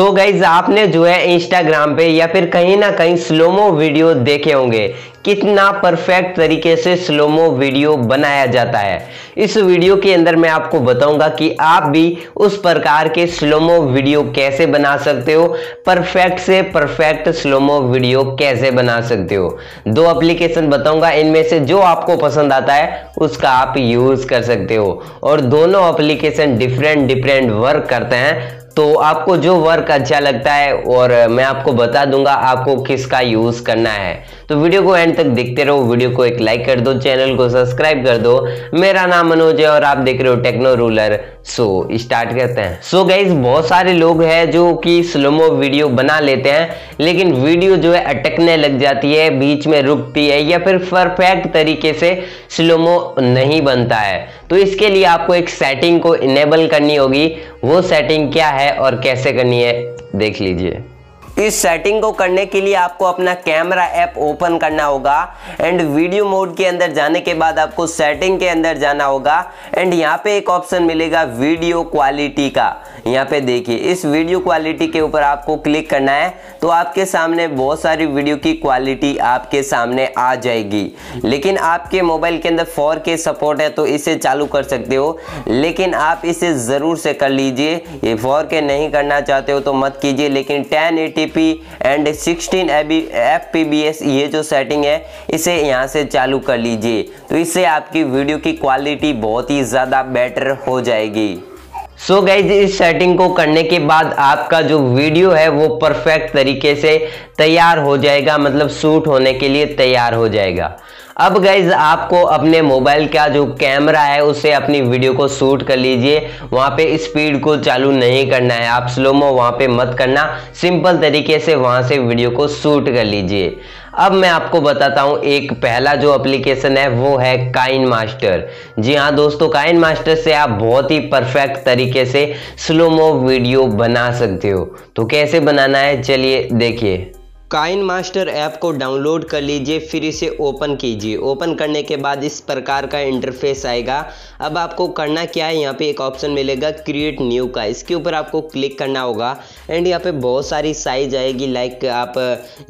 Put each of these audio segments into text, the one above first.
सो so guys आपने जो है इंस्टाग्राम पे या फिर कहीं ना कहीं स्लोमो वीडियो देखे होंगे। कितना परफेक्ट तरीके से स्लोमो वीडियो बनाया जाता है। इस वीडियो के अंदर मैं आपको बताऊँगा कि आप भी उस प्रकार के स्लोमो वीडियो कैसे बना सकते हो। परफेक्ट से परफेक्ट स्लोमो वीडियो कैसे बना सकते हो। दो एप्लीकेशन बताऊँगा, इनमें से जो आपको पसंद आता है, उसका आप यूज़ कर सकते हो। और दोनों एप्लीकेशन डिफरेंट डिफरेंट वर्क करते हैं। तो आपको जो वर्क अच्छा लगता है और मैं आपको बता दूँगा आपको किसका यूज़ करना है। तो वीडियो को एंड तक देखते रहो वीडियो को एक लाइक कर दो चैनल को सब्सक्राइब कर दो। मेरा नाम मनोज है और आप देख रहे हो टेक्नो रूलर सो स्टार्ट करते हैं। सो गाइज़ बहुत सारे लोग हैं जो कि स्लोमो वीडियो बना लेते हैं, लेकिन वीडियो जो है अटकने लग जाती है, बीच में रुकती है या फिर परफेक्ट तरीके से स्लोमो नहीं बनता है। तो इसके लिए आपको एक सेटिंग को इनेबल करनी होगी। वो सेटिंग क्या है और कैसे करनी है, देख लीजिए। इस सेटिंग को करने के लिए आपको अपना कैमरा ऐप ओपन करना होगा एंड वीडियो मोड के अंदर जाने के बाद आपको सेटिंग के अंदर जाना होगा एंड यहाँ पे एक ऑप्शन मिलेगा वीडियो क्वालिटी का। यहाँ पे देखिए, इस वीडियो क्वालिटी के ऊपर आपको क्लिक करना है तो आपके सामने बहुत सारी वीडियो की क्वालिटी आपके सामने आ जाएगी। लेकिन आपके मोबाइल के अंदर फोर के सपोर्ट है तो इसे चालू कर सकते हो, लेकिन आप इसे ज़रूर से कर लीजिए। ये फोर के नहीं करना चाहते हो तो मत कीजिए, लेकिन टेन एंड सिक्सटीन एफ़ ये जो सेटिंग है, इसे यहाँ से चालू कर लीजिए। तो इससे आपकी वीडियो की क्वालिटी बहुत ही ज़्यादा बेटर हो जाएगी। सो so गाइज़ इस सेटिंग को करने के बाद आपका जो वीडियो है, वो परफेक्ट तरीके से तैयार हो जाएगा। मतलब शूट होने के लिए तैयार हो जाएगा। अब गाइज़ आपको अपने मोबाइल का जो कैमरा है उससे अपनी वीडियो को शूट कर लीजिए। वहाँ पे स्पीड को चालू नहीं करना है। आप स्लोमो वहाँ पे मत करना। सिंपल तरीके से वहाँ से वीडियो को शूट कर लीजिए। अब मैं आपको बताता हूँ, एक पहला जो एप्लीकेशन है, वो है काइन मास्टर जी हाँ दोस्तों काइन मास्टर से आप बहुत ही परफेक्ट तरीके से स्लोमो वीडियो बना सकते हो। तो कैसे बनाना है, चलिए देखिए। काइन मास्टर ऐप को डाउनलोड कर लीजिए, फिर इसे ओपन कीजिए। ओपन करने के बाद इस प्रकार का इंटरफेस आएगा। अब आपको करना क्या है, यहाँ पे एक ऑप्शन मिलेगा, क्रिएट न्यू का। इसके ऊपर आपको क्लिक करना होगा, एंड यहाँ पे बहुत सारी साइज़ आएगी, लाइक आप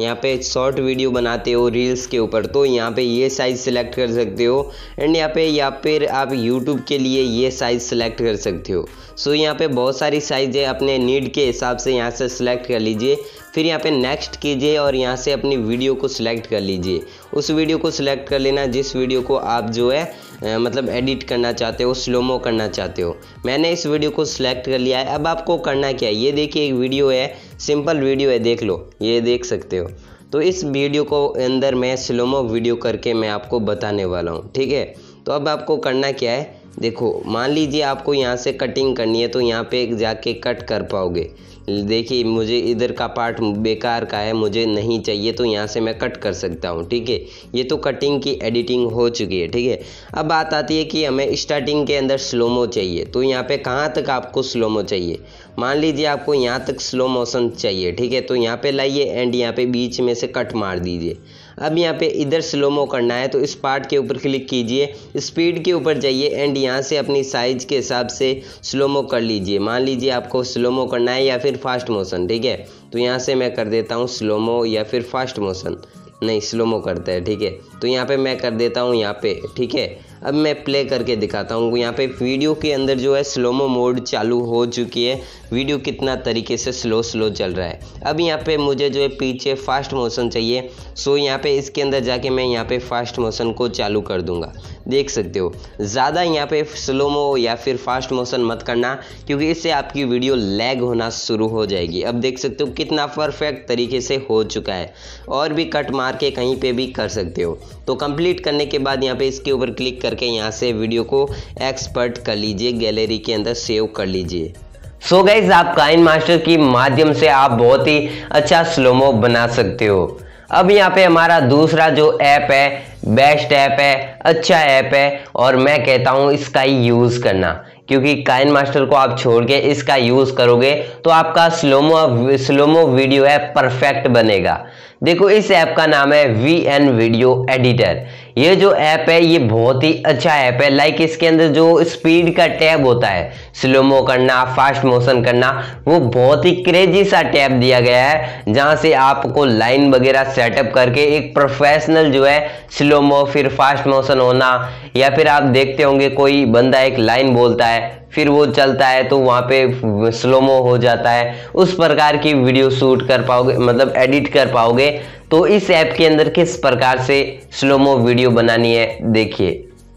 यहाँ पे शॉर्ट वीडियो बनाते हो रील्स के ऊपर तो यहाँ पे ये साइज़ सेलेक्ट कर सकते हो, एंड यहाँ पे या फिर आप यूट्यूब के लिए ये साइज़ सेलेक्ट कर सकते हो। सो, यहाँ पे बहुत सारी साइज़ है, अपने नीड के हिसाब से यहाँ से सिलेक्ट कर लीजिए। फिर यहाँ पे नेक्स्ट कीजिए और यहाँ से अपनी वीडियो को सिलेक्ट कर लीजिए। उस वीडियो को सिलेक्ट कर लेना, जिस वीडियो को आप जो है मतलब एडिट करना चाहते हो स्लोमो करना चाहते हो। मैंने इस वीडियो को सिलेक्ट कर लिया है। अब आपको करना क्या है? ये देखिए, एक वीडियो है सिंपल वीडियो है, देख लो। ये देख सकते हो। तो इस वीडियो को अंदर मैं स्लोमो वीडियो करके मैं आपको बताने वाला हूँ, ठीक है? तो अब आपको करना क्या है? देखो, मान लीजिए आपको यहाँ से कटिंग करनी है तो यहाँ पे जाके कट कर पाओगे। देखिए, मुझे इधर का पार्ट बेकार का है, मुझे नहीं चाहिए तो यहाँ से मैं कट कर सकता हूँ, ठीक है? ये तो कटिंग की एडिटिंग हो चुकी है, ठीक है? अब बात आती है कि हमें स्टार्टिंग के अंदर स्लोमो चाहिए तो यहाँ पे कहाँ तक आपको स्लोमो चाहिए? मान लीजिए आपको यहाँ तक स्लो मोशन चाहिए, ठीक है? तो यहाँ पे लाइए एंड यहाँ पे बीच में से कट मार दीजिए। अब यहाँ पे इधर स्लोमो करना है तो इस पार्ट के ऊपर क्लिक कीजिए। स्पीड के ऊपर जाइए एंड यहाँ से अपनी साइज़ के हिसाब से स्लोमो कर लीजिए। मान लीजिए आपको स्लोमो करना है या फिर फास्ट मोशन ठीक है? तो यहाँ से मैं कर देता हूँ स्लोमो या फिर फास्ट मोशन नहीं स्लोमो करता है, ठीक है? तो यहाँ पे मैं कर देता हूँ यहाँ पे, ठीक है? अब मैं प्ले करके दिखाता हूँ। यहाँ पे वीडियो के अंदर जो है स्लोमो मोड चालू हो चुकी है। वीडियो कितना तरीके से स्लो स्लो चल रहा है। अब यहाँ पे मुझे जो है पीछे फास्ट मोशन चाहिए। सो यहाँ पे इसके अंदर जाके मैं यहाँ पे फास्ट मोशन को चालू कर दूँगा। देख सकते हो। ज़्यादा यहाँ पे स्लोमो या फिर फास्ट मोशन मत करना, क्योंकि इससे आपकी वीडियो लैग होना शुरू हो जाएगी। अब देख सकते हो कितना परफेक्ट तरीके से हो चुका है। और भी कट मार के कहीं पे भी कर सकते हो। तो कंप्लीट करने के बाद यहाँ पे इसके ऊपर क्लिक करके यहाँ से वीडियो को एक्सपर्ट कर लीजिए गैलरी के अंदर सेव कर लीजिए। सो so गाइज़ आप काइन मास्टर की माध्यम से आप बहुत ही अच्छा स्लोमो बना सकते हो। अब यहाँ पे हमारा दूसरा जो ऐप है बेस्ट ऐप है अच्छा ऐप है, और मैं कहता हूँ इसका ही यूज़ करना। क्योंकि काइन मास्टर को आप छोड़ के इसका यूज़ करोगे तो आपका स्लोमो स्लोमो वीडियो है परफेक्ट बनेगा। देखो, इस ऐप का नाम है वी एन वीडियो एडिटर ये जो ऐप है, ये बहुत ही अच्छा ऐप है। लाइक इसके अंदर जो स्पीड का टैब होता है स्लोमो करना फास्ट मोशन करना, वो बहुत ही क्रेजी सा टैब दिया गया है, जहाँ से आपको लाइन वगैरह सेटअप करके एक प्रोफेशनल जो है स्लोमो फिर फास्ट मोशन होना, या फिर आप देखते होंगे कोई बंदा एक लाइन बोलता है, फिर वो चलता है तो वहाँ पे स्लोमो हो जाता है। उस प्रकार की वीडियो शूट कर पाओगे मतलब एडिट कर पाओगे। तो इस ऐप के अंदर किस प्रकार से स्लोमो वीडियो बनानी है देखिए।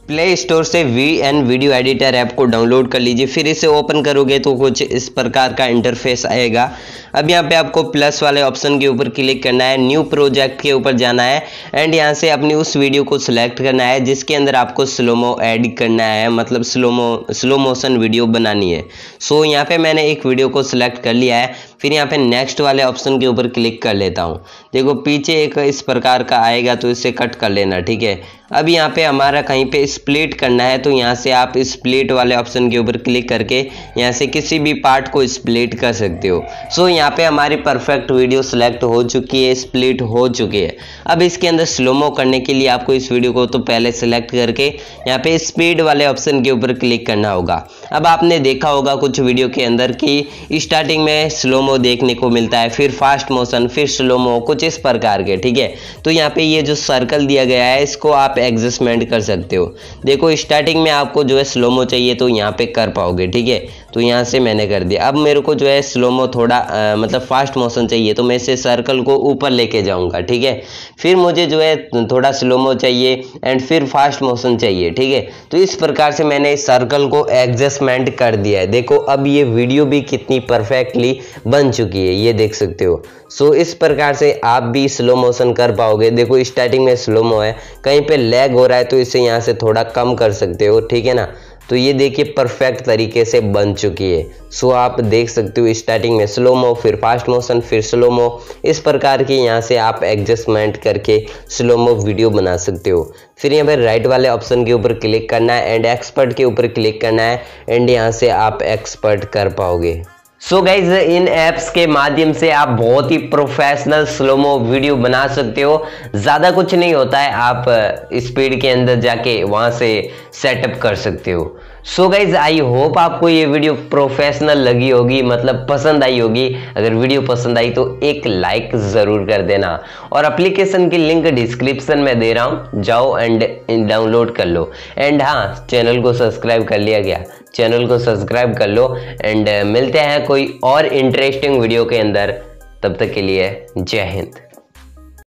प्ले स्टोर से V N video editor app को डाउनलोड कर लीजिए फिर इसे ओपन करोगे तो कुछ इस प्रकार का इंटरफेस आएगा। अब यहाँ पे आपको प्लस वाले ऑप्शन के ऊपर क्लिक करना है न्यू प्रोजेक्ट के ऊपर जाना है एंड यहाँ से अपनी उस वीडियो को सिलेक्ट करना है जिसके अंदर आपको स्लोमो ऐड करना है मतलब स्लोमो स्लो मोशन वीडियो बनानी है। सो so, यहाँ पर मैंने एक वीडियो को सिलेक्ट कर लिया है। फिर यहाँ पे नेक्स्ट वाले ऑप्शन के ऊपर क्लिक कर लेता हूँ। देखो, पीछे एक इस प्रकार का आएगा तो इसे कट कर लेना, ठीक है? अब यहाँ पे हमारा कहीं पे स्प्लिट करना है तो यहाँ से आप स्प्लिट वाले ऑप्शन के ऊपर क्लिक करके यहाँ से किसी भी पार्ट को स्प्लिट कर सकते हो। सो यहाँ पे हमारी परफेक्ट वीडियो सेलेक्ट हो चुकी है स्प्लिट हो चुकी है। अब इसके अंदर स्लोमो करने के लिए आपको इस वीडियो को तो पहले सेलेक्ट करके यहाँ पे स्पीड वाले ऑप्शन के ऊपर क्लिक करना होगा। अब आपने देखा होगा कुछ वीडियो के अंदर की स्टार्टिंग में स्लोमो देखने को मिलता है, फिर फास्ट मोशन फिर स्लोमो कुछ इस प्रकार के, ठीक है? तो यहाँ पे ये जो सर्कल दिया गया है, इसको आप एडजस्टमेंट कर सकते हो। देखो स्टार्टिंग में आपको जो है स्लोमो चाहिए तो यहाँ पे कर पाओगे, ठीक है? तो यहाँ से मैंने कर दिया। अब मेरे को जो है स्लोमो थोड़ा आ, मतलब फास्ट मोशन चाहिए तो मैं इसे सर्कल को ऊपर लेके जाऊँगा ठीक है? फिर मुझे जो है थोड़ा स्लोमो चाहिए एंड फिर फास्ट मोशन चाहिए ठीक है? तो इस प्रकार से मैंने इस सर्कल को एडजस्टमेंट कर दिया है। देखो अब ये वीडियो भी कितनी परफेक्टली बन चुकी है ये देख सकते हो। सो so, इस प्रकार से आप भी स्लो मोशन कर पाओगे। देखो स्टार्टिंग में स्लोमो है कहीं पे लैग हो रहा है तो इसे यहाँ से थोड़ा कम कर सकते हो ठीक है ना? तो ये देखिए परफेक्ट तरीके से बन चुकी है। सो आप देख सकते हो स्टार्टिंग में स्लो मो फिर फास्ट मोशन फिर स्लो मो इस प्रकार की यहाँ से आप एडजस्टमेंट करके स्लोमो वीडियो बना सकते हो। फिर यहाँ पर राइट वाले ऑप्शन के ऊपर क्लिक करना है एंड एक्सपर्ट के ऊपर क्लिक करना है एंड यहाँ से आप एक्सपर्ट कर पाओगे। सो गाइज़ इन एप्स के माध्यम से आप बहुत ही प्रोफेशनल स्लोमो वीडियो बना सकते हो। ज़्यादा कुछ नहीं होता है, आप स्पीड के अंदर जाके वहाँ से सेटअप कर सकते हो। सो गाइज़ आई होप आपको ये वीडियो प्रोफेशनल लगी होगी मतलब पसंद आई होगी। अगर वीडियो पसंद आई तो एक लाइक ज़रूर कर देना। और एप्लीकेशन की लिंक डिस्क्रिप्शन में दे रहा हूँ। जाओ एंड डाउनलोड कर लो। एंड हाँ चैनल को सब्सक्राइब कर लिया गया। चैनल को सब्सक्राइब कर लो। एंड मिलते हैं कोई और इंटरेस्टिंग वीडियो के अंदर। तब तक के लिए जय हिंद।